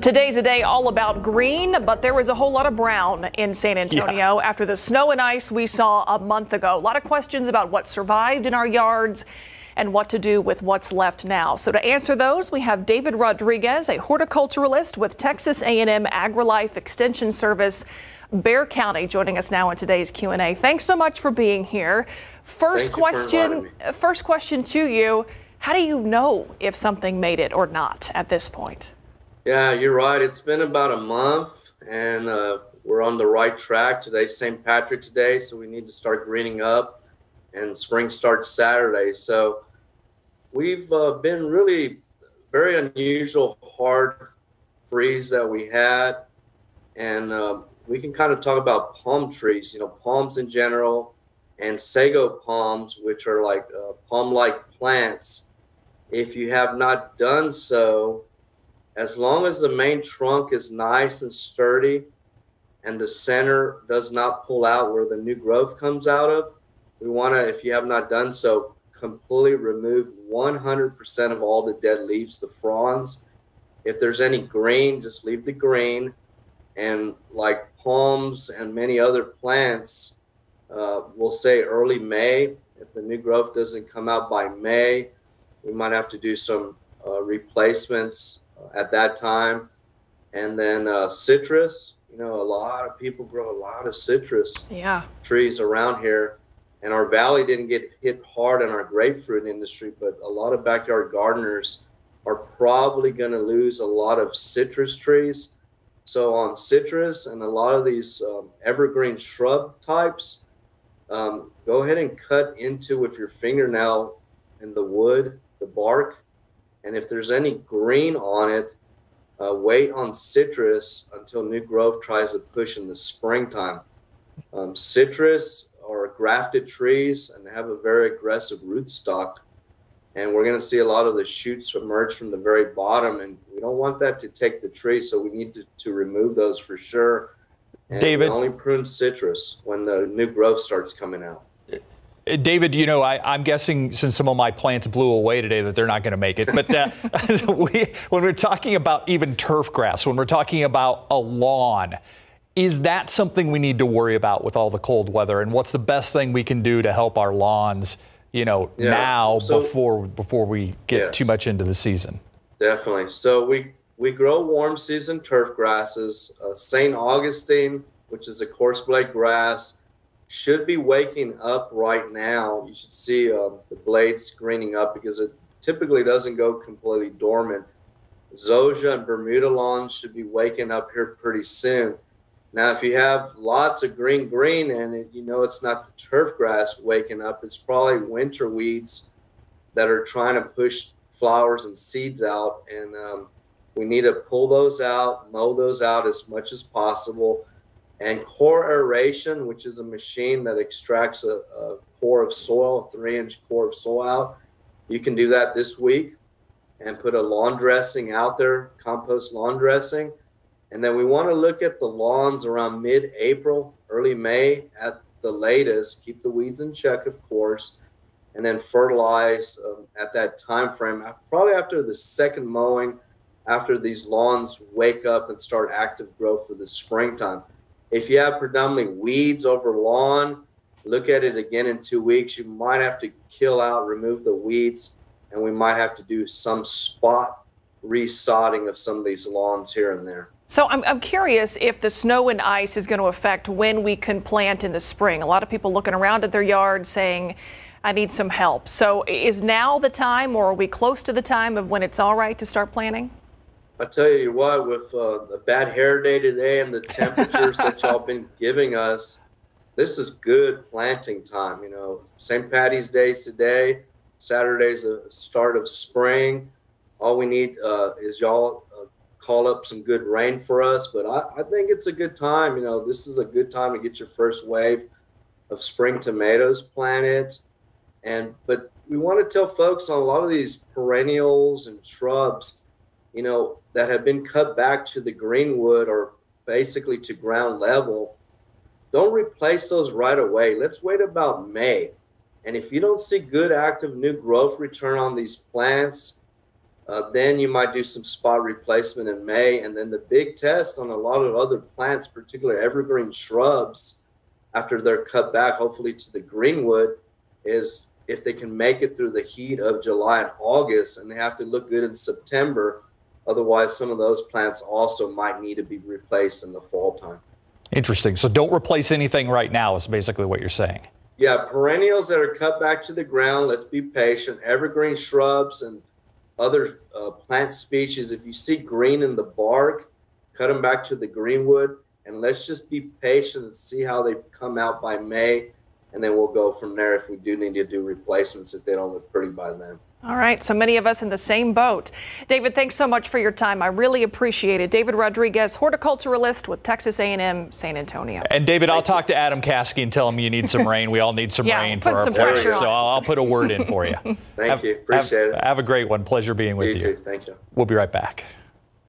Today's a day all about green, but there was a whole lot of brown in San Antonio yeah. after the snow and ice we saw a month ago. A lot of questions about what survived in our yards and what to do with what's left now. So to answer those, we have David Rodriguez, a horticulturalist with Texas A&M AgriLife Extension Service, Bexar County, joining us now in today's Q&A. Thanks so much for being here. First Thank question, first question to you. How do you know if something made it or not at this point? Yeah, you're right. It's been about a month, and uh, we're on the right track. Today's St. Patrick's Day, so we need to start greening up, and spring starts Saturday. So we've uh, been really very unusual hard freeze that we had, and uh, we can kind of talk about palm trees. You know, palms in general, and sago palms, which are like uh, palm-like plants. If you have not done so, as long as the main trunk is nice and sturdy and the center does not pull out where the new growth comes out of, we want to, if you have not done so, completely remove 100% of all the dead leaves, the fronds. If there's any green, just leave the green. And like palms and many other plants, uh, we'll say early May. If the new growth doesn't come out by May, we might have to do some uh, replacements at that time. And then uh, citrus, you know, a lot of people grow a lot of citrus yeah. trees around here. And our valley didn't get hit hard in our grapefruit industry, but a lot of backyard gardeners are probably going to lose a lot of citrus trees. So on citrus and a lot of these um, evergreen shrub types, um, go ahead and cut into with your fingernail in the wood, the bark, and if there's any green on it, uh, wait on citrus until new growth tries to push in the springtime. Um, citrus are grafted trees and have a very aggressive rootstock. And we're going to see a lot of the shoots emerge from the very bottom. And we don't want that to take the tree. So we need to, to remove those for sure. And David. only prune citrus when the new growth starts coming out. Uh, David, you know, I, am guessing since some of my plants blew away today that they're not going to make it. But uh, we, when we're talking about even turf grass, when we're talking about a lawn, is that something we need to worry about with all the cold weather? And what's the best thing we can do to help our lawns, you know, yeah. now so, before before we get yes, too much into the season? Definitely. So we we grow warm season turf grasses, uh, St. Augustine, which is a coarse blade grass should be waking up right now. You should see uh, the blades greening up because it typically doesn't go completely dormant. Zoysia and Bermuda lawns should be waking up here pretty soon. Now, if you have lots of green green and it, you know it's not the turf grass waking up, it's probably winter weeds that are trying to push flowers and seeds out. And um, we need to pull those out, mow those out as much as possible and core aeration, which is a machine that extracts a, a core of soil, a three inch core of soil out. You can do that this week and put a lawn dressing out there, compost lawn dressing. And then we want to look at the lawns around mid April, early May at the latest. Keep the weeds in check, of course, and then fertilize um, at that time frame. Probably after the second mowing, after these lawns wake up and start active growth for the springtime. If you have predominantly weeds over lawn, look at it again in two weeks. You might have to kill out, remove the weeds, and we might have to do some spot resodding of some of these lawns here and there. So I'm, I'm curious if the snow and ice is going to affect when we can plant in the spring. A lot of people looking around at their yard saying, I need some help. So is now the time, or are we close to the time of when it's all right to start planting? I tell you what, with uh, the bad hair day today and the temperatures that y'all been giving us, this is good planting time. You know, St. Patty's Day's today. Saturday's the start of spring. All we need uh, is y'all uh, call up some good rain for us. But I, I think it's a good time. You know, this is a good time to get your first wave of spring tomatoes planted. And but we want to tell folks on a lot of these perennials and shrubs you know, that have been cut back to the greenwood or basically to ground level, don't replace those right away. Let's wait about May. And if you don't see good active new growth return on these plants, Uh, then you might do some spot replacement in May. And then the big test on a lot of other plants, particularly evergreen shrubs, after they're cut back, hopefully to the greenwood, is if they can make it through the heat of July and August, and they have to look good in September. Otherwise, some of those plants also might need to be replaced in the fall time. Interesting. So don't replace anything right now, is basically what you're saying. Yeah, perennials that are cut back to the ground, let's be patient. Evergreen shrubs and other uh, plant species, if you see green in the bark, cut them back to the greenwood, and let's just be patient and see how they come out by May and then we'll go from there if we do need to do replacements if they don't look pretty by then. All right, so many of us in the same boat. David, thanks so much for your time. I really appreciate it. David Rodriguez, horticulturalist with Texas A&M San Antonio. And David, I'll talk to Adam Caskey and tell him you need some rain. We all need some yeah, rain for our plants. So I'll, I'll, put a word in for you. Thank have, you. Appreciate have, it. Have a great one. Pleasure being with you. you. Too. Thank you. We'll be right back.